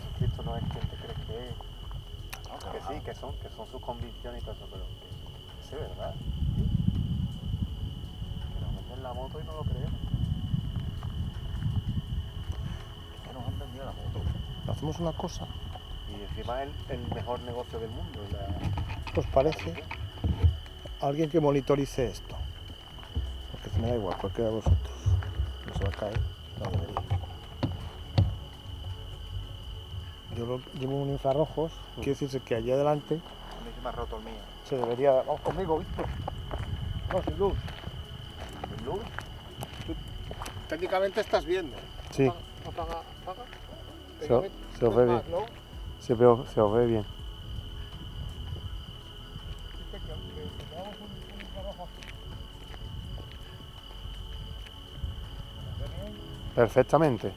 Jesucristo no es quien te crees que es. Que sí, que son, que son sus convicciones y todo eso, pero que es verdad. Que nos venden la moto y no lo creemos. Es que nos han vendido la moto. Hacemos una cosa. Y encima es el, el mejor negocio del mundo. La... Pues parece alguien que monitorice esto. Porque se me da igual, cualquiera de vosotros. No se va a caer. Yo lo llevo un infrarrojos, quiere decirse que allí adelante se me ha roto el mío. se debería. Vamos conmigo, Víctor. No, sin luz. ¿Sin luz? Técnicamente estás viendo. Sí, Apaga, apaga. se, os ve bien. Se, veo- se os ve bien. Perfectamente.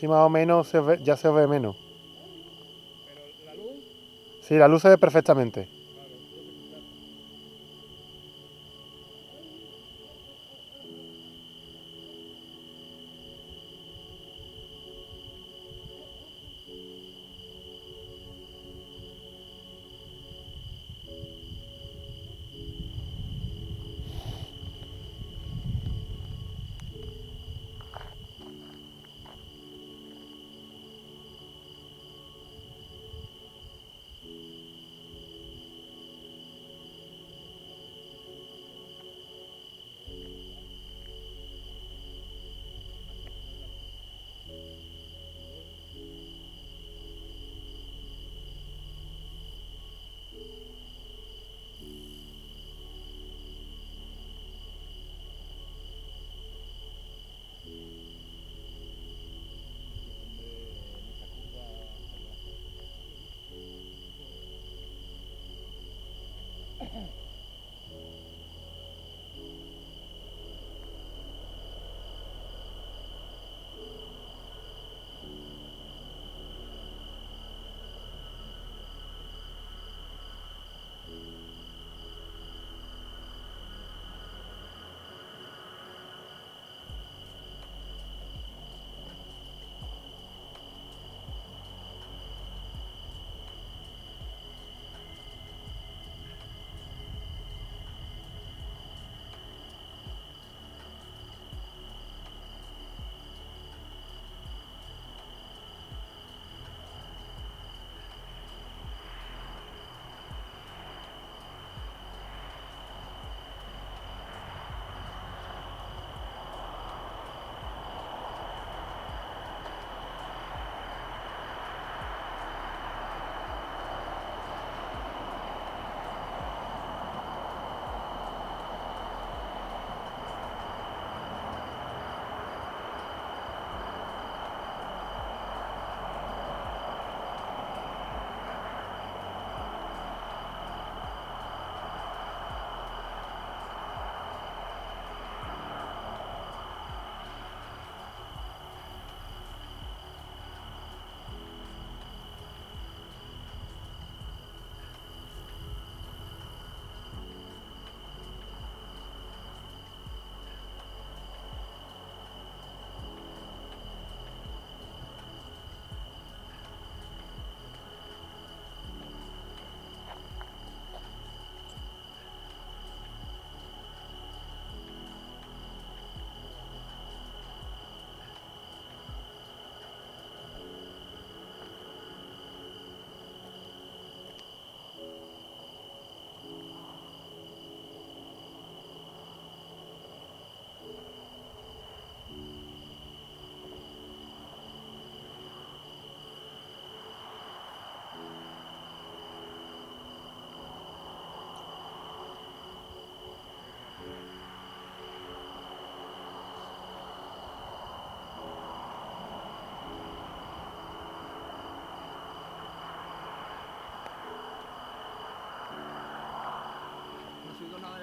Sí, más o menos se ve- ya se ve menos. Pero la luz, Sí, la luz se ve perfectamente.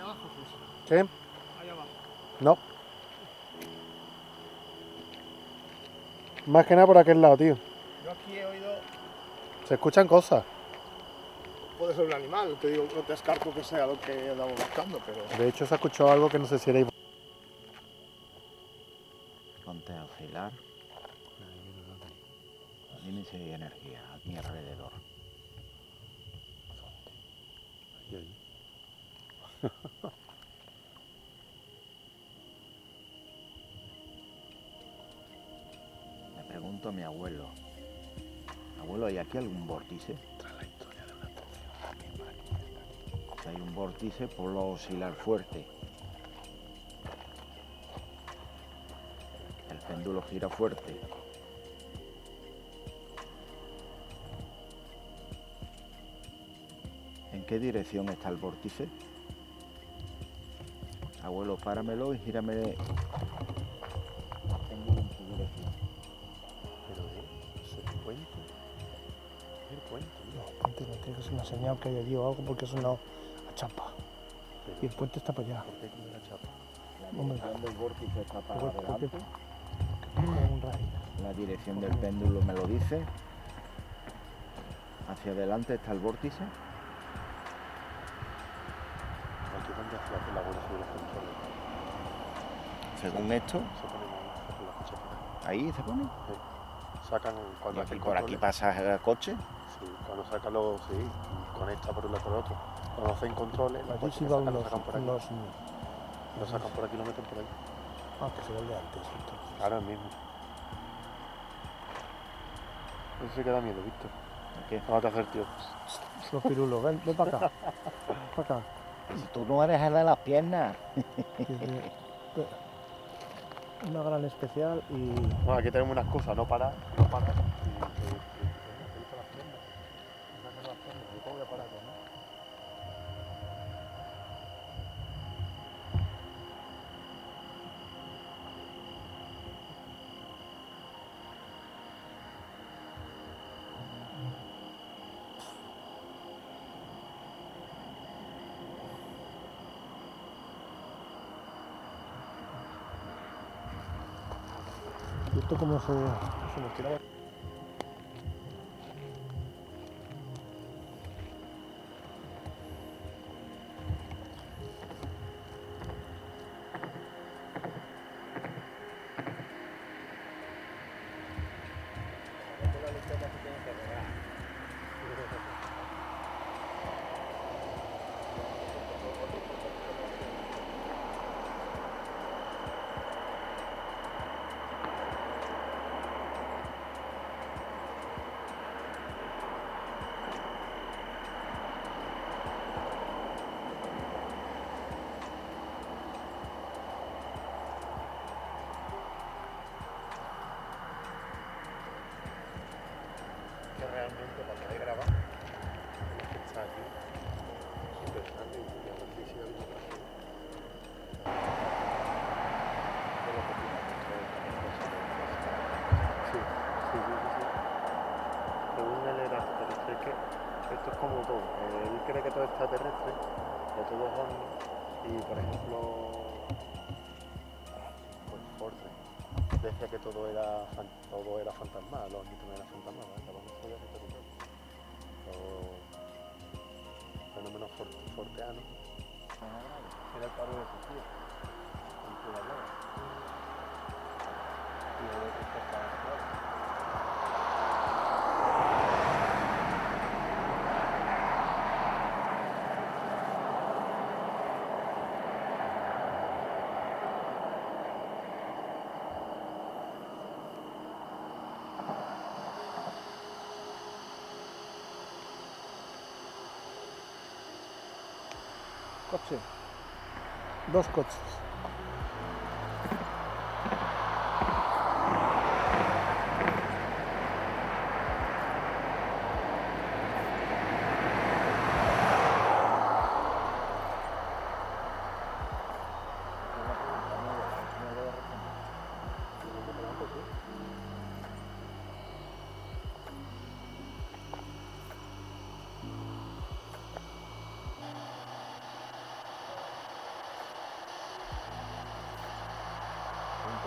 Abajo. ¿Qué? Ahí abajo. No. Más que nada por aquel lado, tío. Yo aquí he oído. Se escuchan cosas. Puede ser un animal, te digo, no te descarto que sea lo que andamos buscando, pero. De hecho, se ha escuchado algo que no sé si era... Ponte a oscilar. Dime si hay energía a mi alrededor. A mi abuelo. Abuelo, ¿hay aquí algún vórtice? Si hay un vórtice, ponlo a oscilar fuerte. El péndulo gira fuerte. ¿En qué dirección está el vórtice? Abuelo, páramelo y gírame señal que haya allí o algo porque es una a chapa. Y el puente está para allá. ¿Por qué tiene la chapa? La Hombre. dirección del vórtice está para Porque- porque- adelante. que toca un raíz. La dirección del péndulo me lo dice. Hacia adelante está el vórtice. Aquí es donde hace la, la abuela sobre los controles. Según esto, ahí se pone. Sacan cuando Y aquí, por aquí pasa el coche. Sí, cuando sacan los. Sí, conecta por un lado por el otro. Cuando hacen controles, los coches que sacan, los, lo sacan por aquí. los... Lo sacan por aquí y lo meten por ahí. Ah, que se ve el de antes. entonces. Ahora mismo. Eso se queda miedo, Víctor. ¿Qué? Vamos a hacer, tío. Los pirulos, ven, ven para acá. Para acá. Si tú no eres el de las piernas. Una gran especial y... Bueno, aquí tenemos unas cosas, no parar, no parar. Esto cómo se, se nos tiraba? Él cree que todo es extraterrestre, que todo es ovni, y por ejemplo, pues Forte decía que todo era, todo era fantasmal, los ovnis también eran fantasmas, ¿vale? Los fenómenos for- forteanos. Era el paro de su tío, Skoczy. Doskoczyć.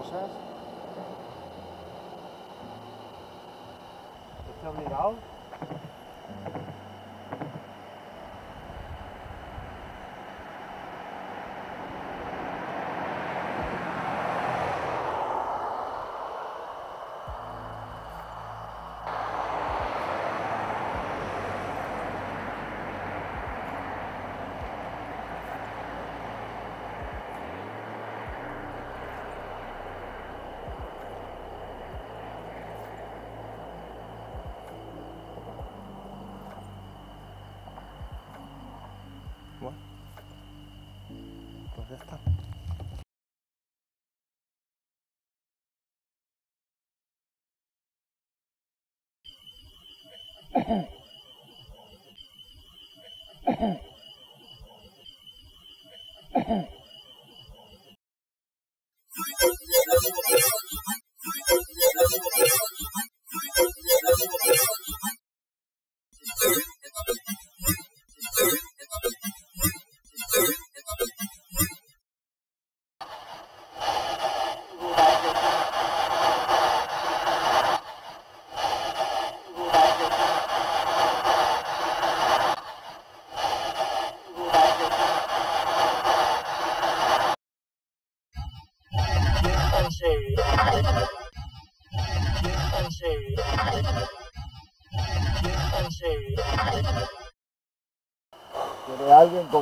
cosas? ¿Estás obligado? Pues ya.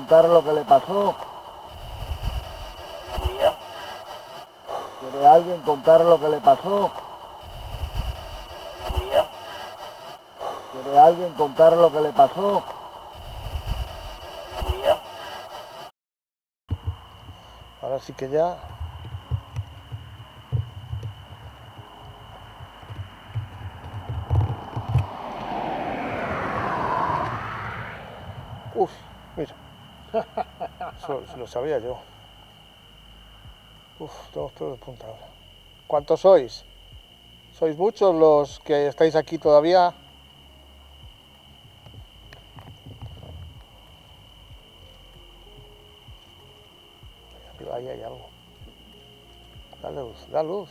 Contar lo que le pasó? ¿Quiere alguien contar lo que le pasó? ¿Quiere alguien contar lo que le pasó? Ahora sí que ya. Uf, mira. Eso, lo sabía yo. Uf, todos de punta ahora. ¿Cuántos sois? ¿Sois muchos los que estáis aquí todavía? Ahí hay algo. Da luz, da luz.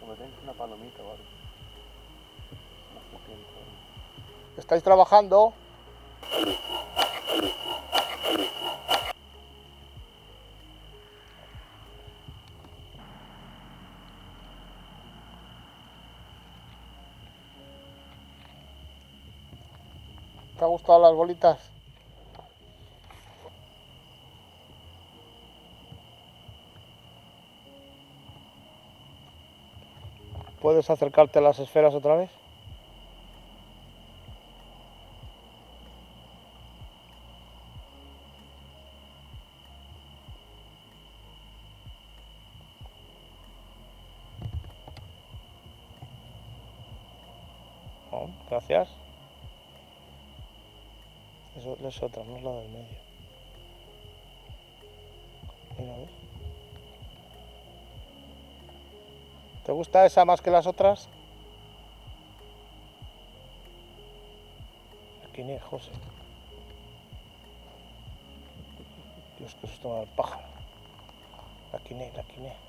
Como tengo una palomita o algo. ¿Estáis trabajando? ¿Te ha gustado las bolitas? ¿Puedes acercarte a las esferas otra vez? Oh, gracias. Es otra, no es la del medio. Mira, a ver. ¿Te gusta esa más que las otras? Aquí ni José. Dios, que susto el pájaro. La quiné, la quiné.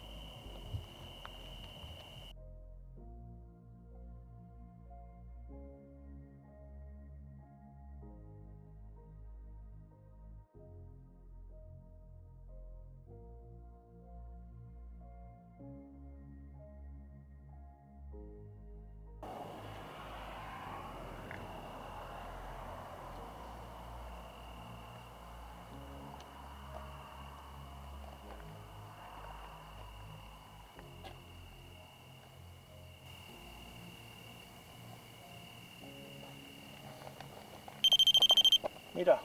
Mira,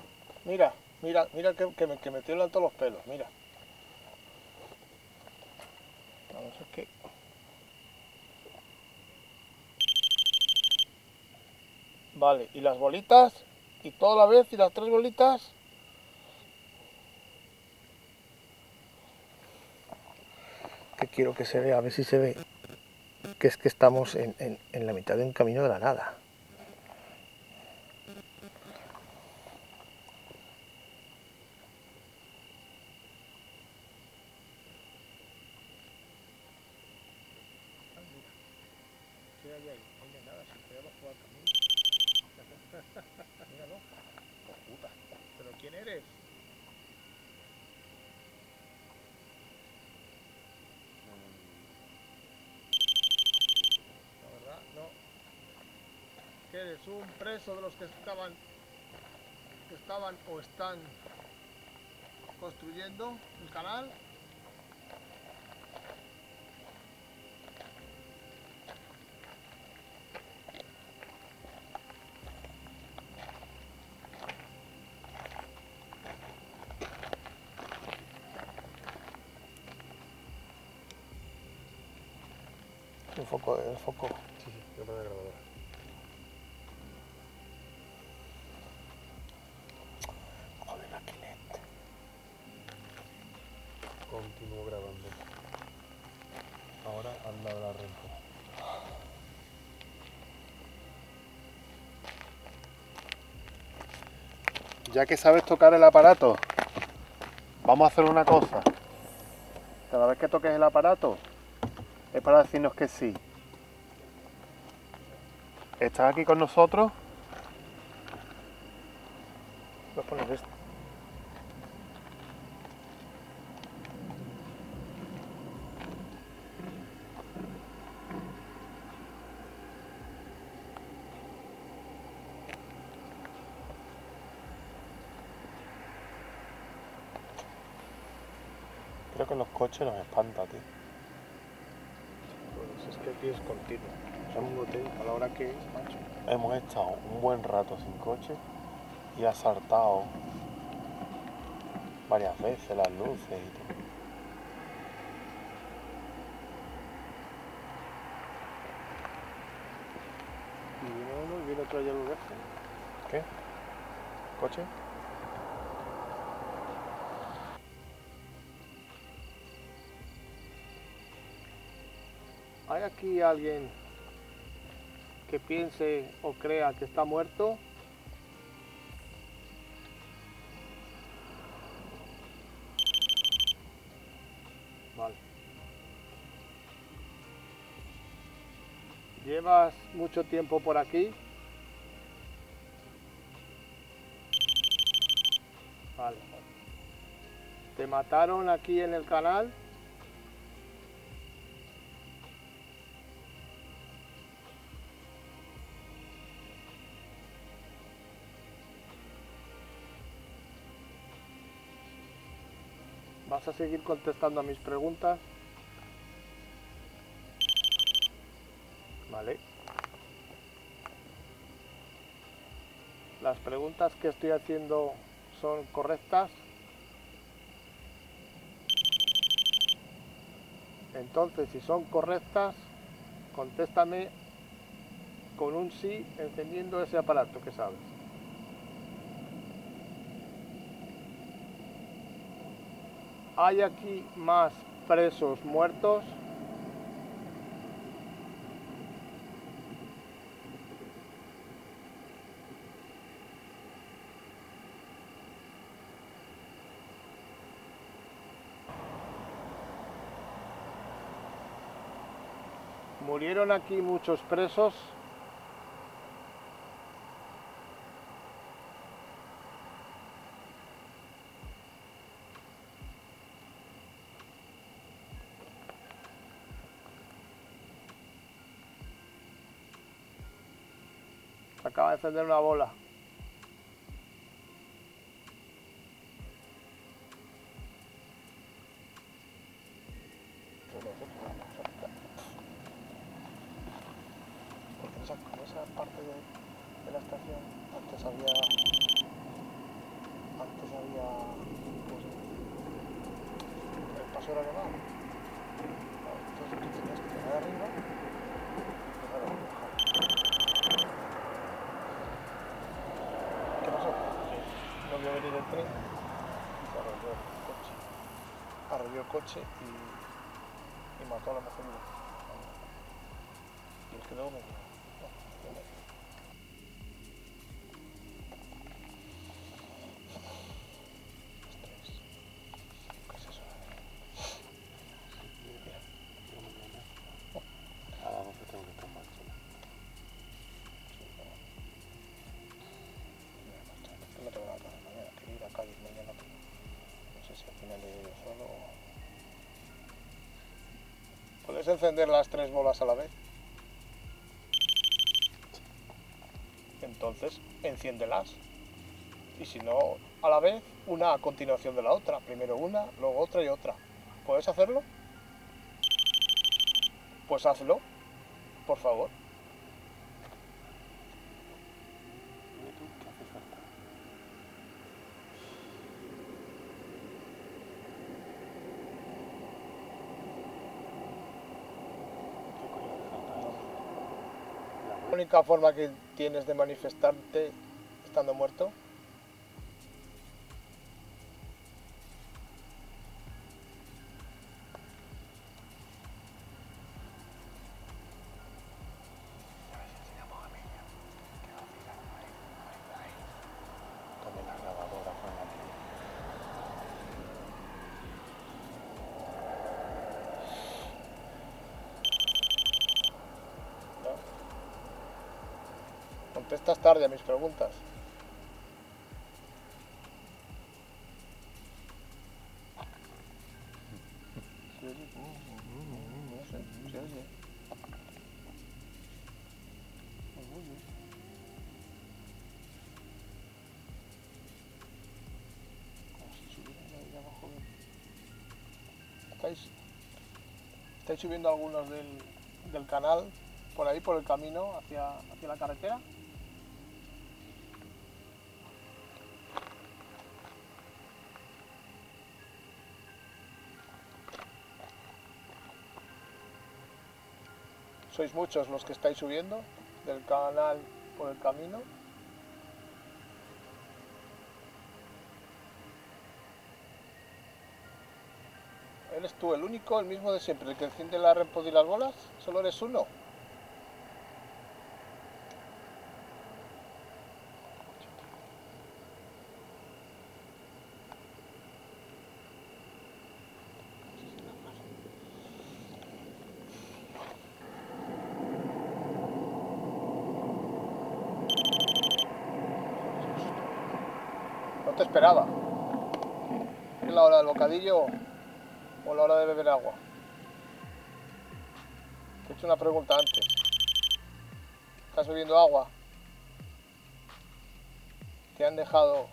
mira, mira, mira que, me, que me tiemblan todos los pelos, mira. Vamos qué. Vale, y las bolitas, y toda la vez, y las tres bolitas. Que quiero que se vea, a ver si se ve. Que es que estamos en- en la mitad de un camino de la nada. ¿Qué hay ahí? No hay nada, si estoy abajo del camino. Míralo. Por puta. ¿Pero quién eres? La verdad, no. ¿Qué eres? ¿Un preso de los que estaban que estaban o están construyendo el canal? El foco, el foco. Sí, sí, yo la grabadora. Joder, aquí lento. Continúo grabando. Ahora al lado de la renta. Ya que sabes tocar el aparato, vamos a hacer una cosa. Cada vez que toques el aparato, es para decirnos que sí. ¿Estás aquí con nosotros? Creo que los coches nos espanta, tío. Pues es que aquí es continuo. Es un hotel a la hora que es, macho. Hemos estado un buen rato sin coche y ha saltado varias veces las luces y todo. Y viene uno y viene otro allá a lo lejos. ¿Qué? ¿Coche? Aquí alguien que piense o crea que está muerto? Vale. ¿Llevas mucho tiempo por aquí? Vale. ¿Te mataron aquí en el canal? ¿Vas a seguir contestando a mis preguntas? Vale. Las preguntas que estoy haciendo son correctas. Entonces, si son correctas, contéstame con un sí encendiendo ese aparato que sabes. ¿Hay aquí más presos muertos? ¿Murieron aquí muchos presos? Encender una bola. Porque esa, esa parte de, de la estación antes había. Antes había. ¿cómo se dice? El paso era legal. Esto es venir el tren y se arrolló el coche. Arrolló el coche y, y mató a la mujer y. Y él quedó medio. ¿Puedes encender las tres bolas a la vez? Entonces, enciéndelas. Y si no, a la vez, una a continuación de la otra. Primero una, luego otra y otra. ¿Puedes hacerlo? Pues hazlo, por favor. Dime tú, ¿qué hace falta? ¿Qué coño hace falta? La La muerte. Única forma que tienes de manifestarte estando muerto Contestas tarde a mis preguntas. ¿Estáis, estáis subiendo algunos del, del canal por ahí, por el camino hacia, hacia la carretera? ¿Sois muchos los que estáis subiendo del canal por el camino? ¿Eres tú el único, el mismo de siempre, el que enciende la repod y las bolas? ¿Solo eres uno? No te esperaba. ¿Es la hora del bocadillo o la hora de beber agua? Te he hecho una pregunta antes. ¿Estás bebiendo agua? ¿Te han dejado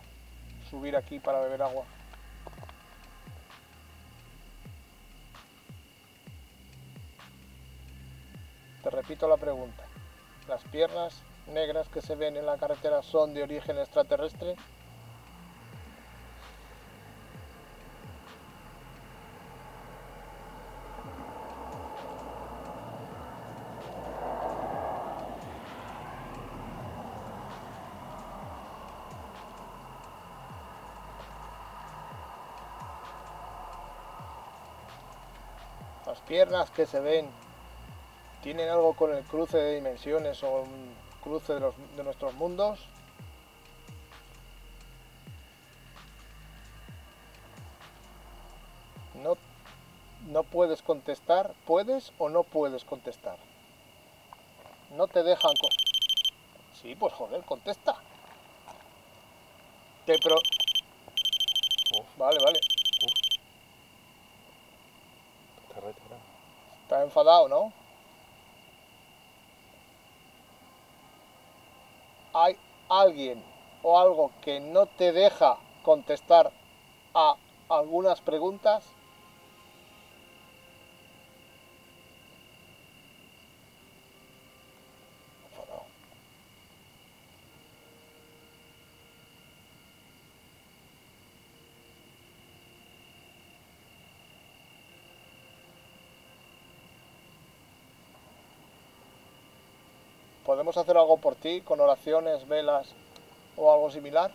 subir aquí para beber agua? Te repito la pregunta. ¿Las piernas negras que se ven en la carretera son de origen extraterrestre? Piernas que se ven tienen algo con el cruce de dimensiones o un cruce de, nuestros mundos. No, no puedes contestar, puedes o no puedes contestar. No te dejan... con- Sí, pues joder, contesta. Te pro... Vale, vale. Está retirado. Está enfadado, ¿no? Hay alguien o algo que no te deja contestar a algunas preguntas. ¿Podemos hacer algo por ti con oraciones, velas o algo similar?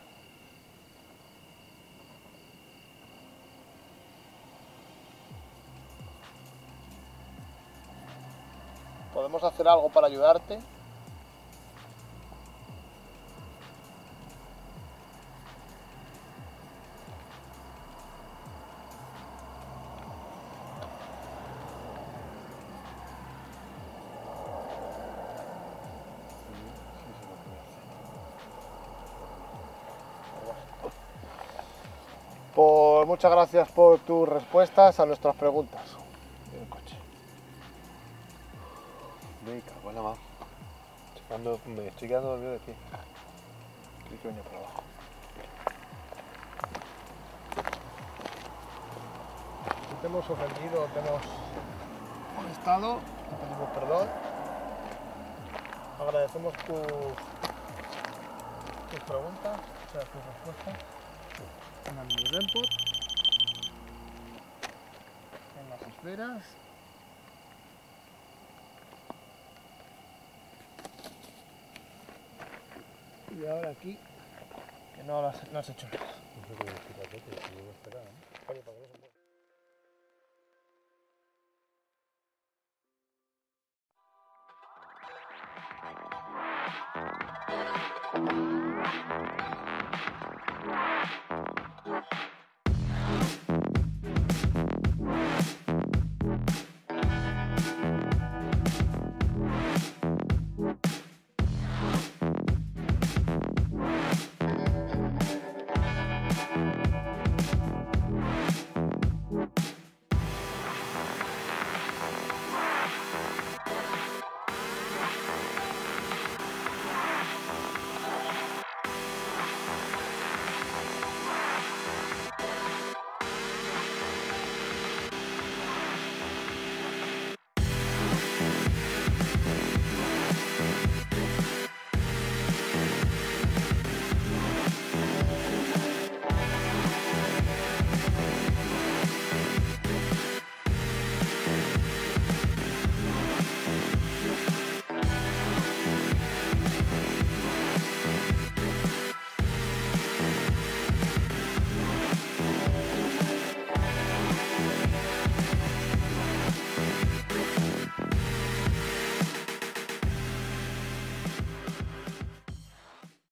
¿Podemos hacer algo para ayudarte? Muchas gracias por tus respuestas a nuestras preguntas. El coche. Me cago en la mano. Cuando me estoy quedando dormido de pie. Creí que venía por abajo. Si te hemos ofendido, te hemos molestado, te pedimos perdón. Agradecemos tus, tus preguntas, o sea, tus respuestas en el mini Y ahora aquí, que no, has, has hecho nada.